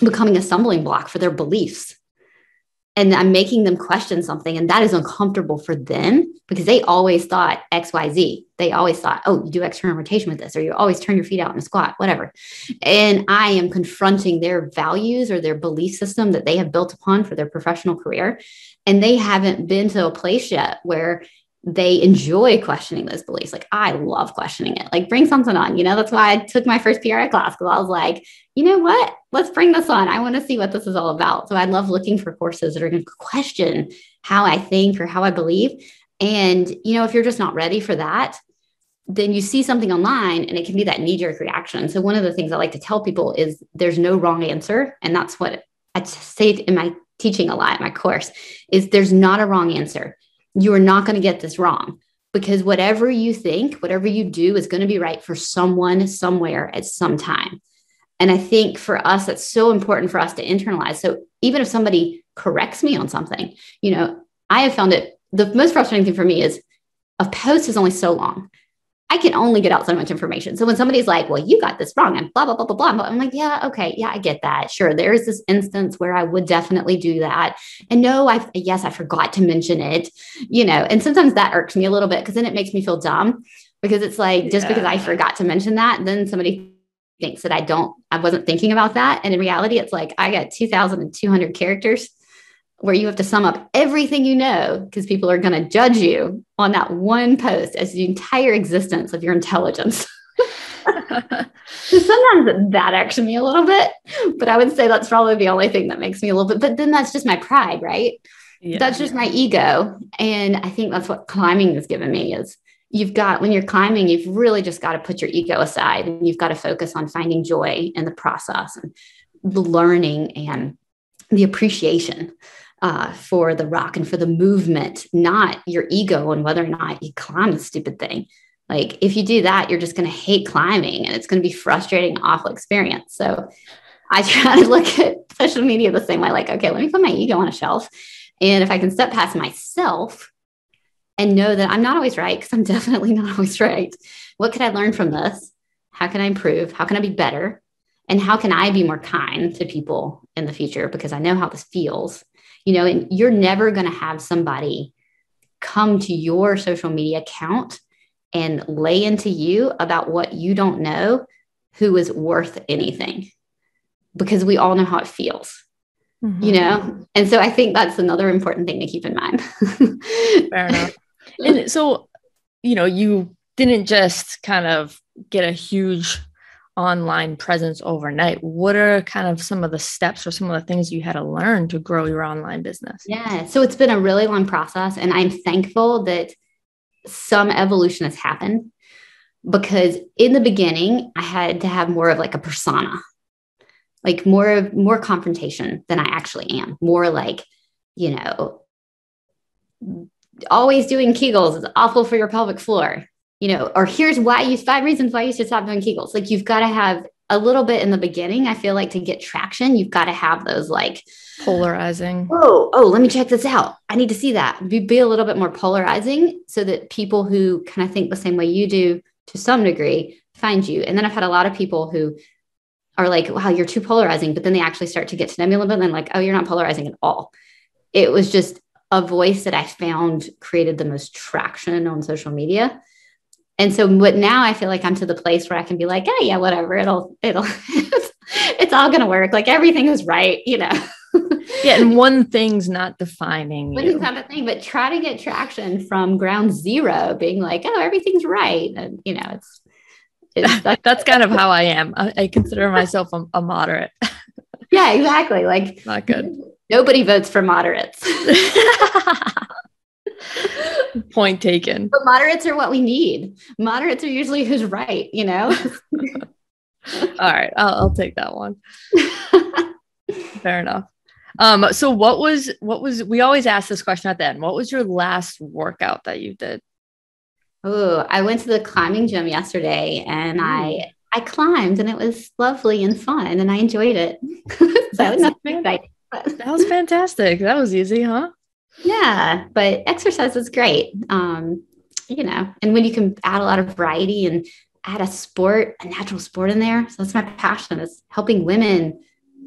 becoming a stumbling block for their beliefs and I'm making them question something, and that is uncomfortable for them because they always thought X, Y, Z. They always thought, oh, you do external rotation with this, or you always turn your feet out in a squat, whatever. And I am confronting their values or their belief system that they have built upon for their professional career. And they haven't been to a place yet where they enjoy questioning those beliefs. Like I love questioning it. Like bring something on. You know, that's why I took my first PRI class because I was like, you know what? Let's bring this on. I want to see what this is all about. So I love looking for courses that are going to question how I think or how I believe. And you know, if you're just not ready for that, then you see something online and it can be that knee jerk reaction. So one of the things I like to tell people is there's no wrong answer, and that's what I say in my teaching a lot in my course is there's not a wrong answer you are not going to get this wrong because whatever you think, whatever you do is going to be right for someone somewhere at some time. And I think for us, that's so important for us to internalize. So even if somebody corrects me on something, you know, I have found it the most frustrating thing for me is a post is only so long. I can only get out so much information. So when somebody's like, well, you got this wrong and blah, blah, blah, blah, blah, I'm like, yeah, okay. Yeah, I get that. Sure. There is this instance where I would definitely do that. And no, I, yes, I forgot to mention it, you know, and sometimes that irks me a little bit because then it makes me feel dumb because it's like, just yeah. because I forgot to mention that, then somebody thinks that I don't, I wasn't thinking about that. And in reality, it's like, I got 2,200 characters where you have to sum up everything you know because people are going to judge you on that one post as the entire existence of your intelligence. [LAUGHS] so Sometimes that irks me a little bit, but I would say that's probably the only thing that makes me a little bit. But then that's just my pride, right? Yeah, that's just my ego, and I think that's what climbing has given me is you've got when you're climbing, you've really just got to put your ego aside, and you've got to focus on finding joy in the process and the learning and the appreciation uh, for the rock and for the movement, not your ego and whether or not you climb the stupid thing. Like if you do that, you're just going to hate climbing and it's going to be frustrating, awful experience. So I [LAUGHS] try to look at social media the same way. Like, okay, let me put my ego on a shelf, and if I can step past myself and know that I'm not always right, because I'm [LAUGHS] definitely not always right. What could I learn from this? How can I improve? How can I be better? And how can I be more kind to people in the future? Because I know how this feels you know, and you're never going to have somebody come to your social media account and lay into you about what you don't know who is worth anything because we all know how it feels. Mm-hmm. You know, and so I think that's another important thing to keep in mind. [LAUGHS] Fair enough. And so, you know, you didn't just kind of get a huge online presence overnight. What are kind of some of the steps or some of the things you had to learn to grow your online business? Yeah. So it's been a really long process. And I'm thankful that some evolution has happened because in the beginning, I had to have more of like a persona, like more of more confrontation than I actually am, more like, you know, always doing Kegels is awful for your pelvic floor you know, or here's why you five reasons why you should stop doing Kegels. Like you've got to have a little bit in the beginning. I feel like to get traction, you've got to have those like polarizing. Oh, oh, let me check this out. I need to see that. Be, be a little bit more polarizing so that people who kind of think the same way you do to some degree find you. And then I've had a lot of people who are like, wow, you're too polarizing. But then they actually start to get to know me a little bit and then like, oh, you're not polarizing at all. It was just a voice that I found created the most traction on social media and so but now i feel like i'm to the place where i can be like oh yeah whatever it'll it'll [LAUGHS] it's, all gonna work like everything is right you know? [LAUGHS] Yeah and one thing's not defining one thing's not the thing but try to get traction from ground zero being like oh everything's right and you know it's, it's [LAUGHS] that's, that's kind of how i am. I, I consider myself a, a moderate. Yeah exactly like not good. nobody votes for moderates Point taken. But moderates are what we need. Moderates are usually who's right, you know? [LAUGHS] All right. I'll, I'll take that one. [LAUGHS] Fair enough. Um, so what was what was we always ask this question at the end. What was your last workout that you did? Oh, I went to the climbing gym yesterday and mm. I I climbed and it was lovely and fun and I enjoyed it. [LAUGHS] so that was fantastic. That was easy, huh? Yeah, but exercise is great. Um, you know, and when you can add a lot of variety and add a sport, a natural sport in there. So that's my passion is helping women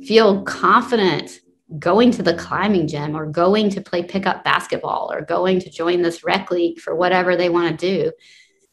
feel confident going to the climbing gym or going to play pickup basketball or going to join this rec league for whatever they want to do.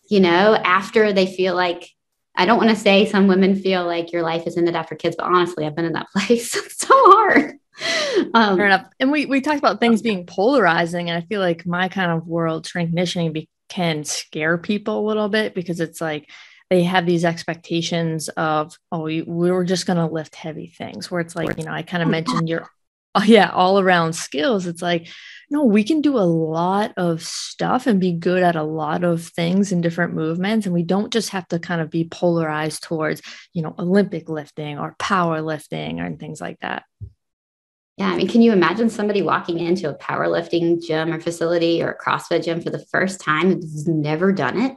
You know, after they feel like I don't want to say some women feel like your life is ended after kids, but honestly, I've been in that [LAUGHS] place. so hard. [LAUGHS] Um, Fair enough. And we we talked about things being polarizing, and I feel like my kind of world strength conditioning be, can scare people a little bit because it's like they have these expectations of oh we, we're just going to lift heavy things where it's like you know i kind of mentioned your oh, [LAUGHS] yeah all around skills. It's like no we can do a lot of stuff and be good at a lot of things in different movements and we don't just have to kind of be polarized towards you know olympic lifting or power lifting and things like that yeah, I mean, can you imagine somebody walking into a powerlifting gym or facility or a CrossFit gym for the first time who's never done it?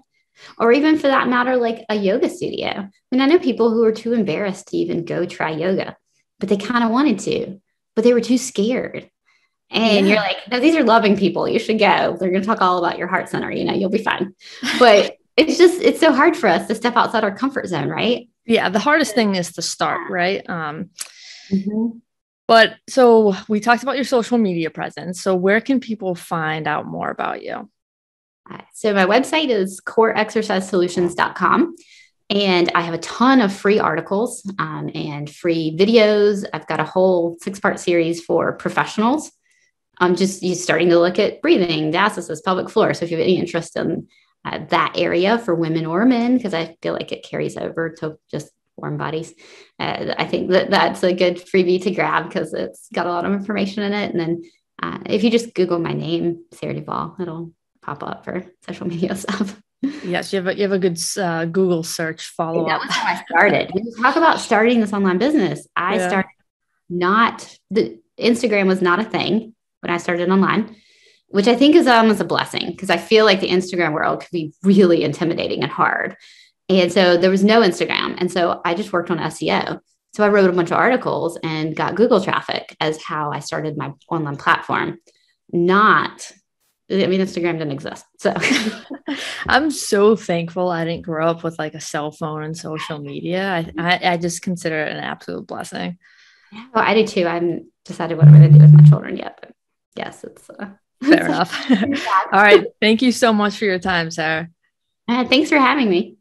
or even for that matter, like a yoga studio. I mean, I know people who are too embarrassed to even go try yoga, but they kind of wanted to, but they were too scared. And yeah. you're like, no, these are loving people. You should go. They're going to talk all about your heart center. You know, you'll be fine. But [LAUGHS] it's just, it's so hard for us to step outside our comfort zone, right? Yeah. The hardest thing is to start, right? Um, mm-hmm. But so we talked about your social media presence. So where can people find out more about you? So my website is coreexercisesolutions.com. And I have a ton of free articles um, and free videos. I've got a whole six part series for professionals. I'm just starting to look at breathing, diastasis, pelvic floor. So if you have any interest in uh, that area for women or men, because I feel like it carries over to just warm bodies, uh, I think that that's a good freebie to grab because it's got a lot of information in it. And then uh, if you just Google my name, Sarah Duvall, it'll pop up for social [LAUGHS] media stuff. Yes, you have a, you have a good uh, Google search follow up. That was how I started. When you talk about starting this online business, I yeah. started not the Instagram was not a thing when I started online, which I think is almost a blessing because I feel like the Instagram world could be really intimidating and hard. And so there was no Instagram. And so I just worked on SEO. So I wrote a bunch of articles and got Google traffic as how I started my online platform, not I mean, Instagram didn't exist. So [LAUGHS] I'm so thankful I didn't grow up with like a cell phone and social media. I, I, I just consider it an absolute blessing. Well, I do too. I haven't decided what I'm going to do with my children yet, but yes, it's uh, [LAUGHS] fair enough. [LAUGHS] All right. Thank you so much for your time, Sarah. Uh, thanks for having me.